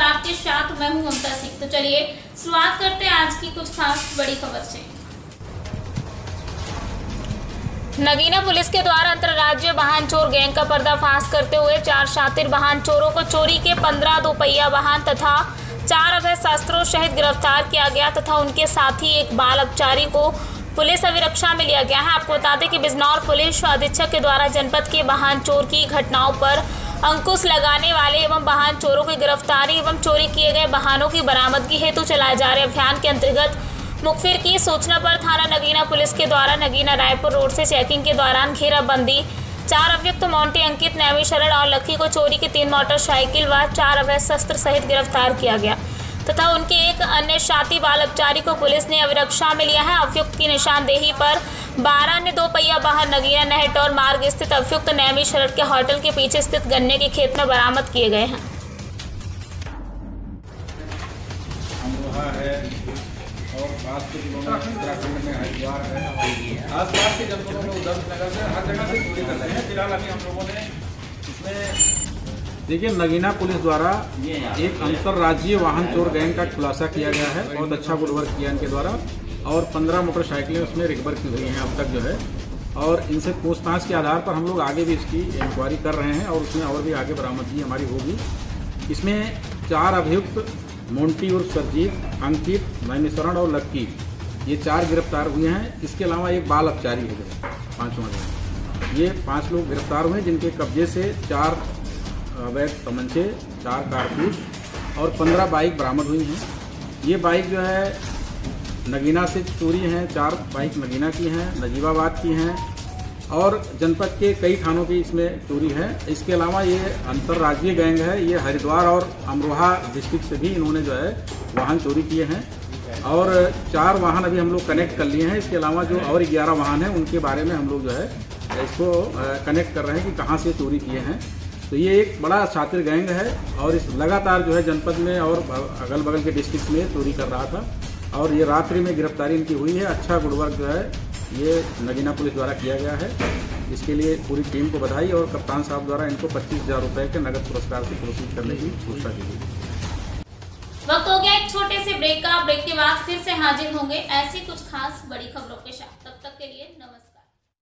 आपके साथ मैं हूँ ममता सिंह। तो चलिए, शुरुआत करते हैं आज की कुछ खास बड़ी खबर से। नगीना पुलिस के द्वारा अंतर्राज्यीय वाहन चोर गैंग का पर्दाफाश करते हुए चार शातिर वाहन चोरों को चोरी के पंद्रह दोपहिया वाहन तथा चार अवैध शस्त्रों सहित गिरफ़्तार किया गया तथा उनके साथ ही एक बाल अपचारी को पुलिस अभिरक्षा में लिया गया है। आपको बता दें कि बिजनौर पुलिस अधीक्षक के द्वारा जनपद के वाहन चोर की घटनाओं पर अंकुश लगाने वाले एवं वाहन चोरों की गिरफ्तारी एवं चोरी किए गए वाहनों की बरामदगी हेतु चलाए जा रहे अभियान के अंतर्गत मुखफिर की सूचना पर थाना नगीना पुलिस के द्वारा नगीना रायपुर रोड से चेकिंग के दौरान घेराबंदी, चार अभियुक्त मोन्टी अंकित, नैमी शरण और लक्की को चोरी की तीन मोटरसाइकिल व चार अवैध शस्त्र सहित गिरफ़्तार किया गया। तथा उनके एक अन्य साथी बाल अपचारी को पुलिस ने अभिरक्षा में लिया है। अभियुक्त की निशानदेही पर बारह ने दो पहिया वाहन नगीना नहटौर मार्ग स्थित अभियुक्त नैमी शरण के होटल के पीछे स्थित गन्ने के खेत में बरामद किए गए हैं। आसपास के जनपदों में उधम नगर से हर जगह से चोरी कर रहे हैं। फ़िलहाल अभी हम लोगों ने इसमें देखिए, नगीना पुलिस द्वारा एक अंतर्राज्यीय वाहन चोर गैंग का खुलासा किया गया है। बहुत अच्छा गुडवर्क किया इनके द्वारा। और पंद्रह मोटरसाइकिलें उसमें रिकवर की हुई हैं अब तक जो है। और इनसे पूछताछ के आधार पर हम लोग आगे भी इसकी इंक्वायरी कर रहे हैं और उसमें और भी आगे बरामदगी हमारी होगी। इसमें चार अभियुक्त मोन्टी और सरजीत, अंकित नैमिशरण और लक्की, ये चार गिरफ़्तार हुए हैं। इसके अलावा एक बाल अपचारी हो। गए पाँचों ये पाँच लोग गिरफ़्तार हुए जिनके कब्जे से चार अवैध तमंचे, चार कारतूस और पंद्रह बाइक बरामद हुई हैं। ये बाइक जो है, नगीना से चोरी हैं, चार बाइक नगीना की हैं, नजीबाबाद की हैं और जनपद के कई थानों की इसमें चोरी है। इसके अलावा ये अंतर्राज्यीय गैंग है, ये हरिद्वार और अमरोहा डिस्ट्रिक्ट से भी इन्होंने जो है, वाहन चोरी किए हैं और चार वाहन अभी हम लोग कनेक्ट कर लिए हैं। इसके अलावा जो और ग्यारह वाहन हैं, उनके बारे में हम लोग जो है, इसको कनेक्ट कर रहे हैं कि कहाँ से चोरी किए हैं। तो ये एक बड़ा शातिर गैंग है और इस लगातार जो है जनपद में और अगल बगल के डिस्ट्रिक्ट में चोरी कर रहा था और ये रात्रि में गिरफ्तारी इनकी हुई है। अच्छा गुडवर्क जो है, ये नगीना पुलिस द्वारा किया गया है। इसके लिए पूरी टीम को बधाई और कप्तान साहब द्वारा इनको पच्चीस हज़ार रुपये के नगद पुरस्कार से प्रोसीड करने की घोषणा की गई। वक्त हो गया एक छोटे से ब्रेक का। ब्रेक के बाद फिर से हाजिर होंगे ऐसी कुछ खास बड़ी खबरों के साथ। तब तक के लिए नमस्कार।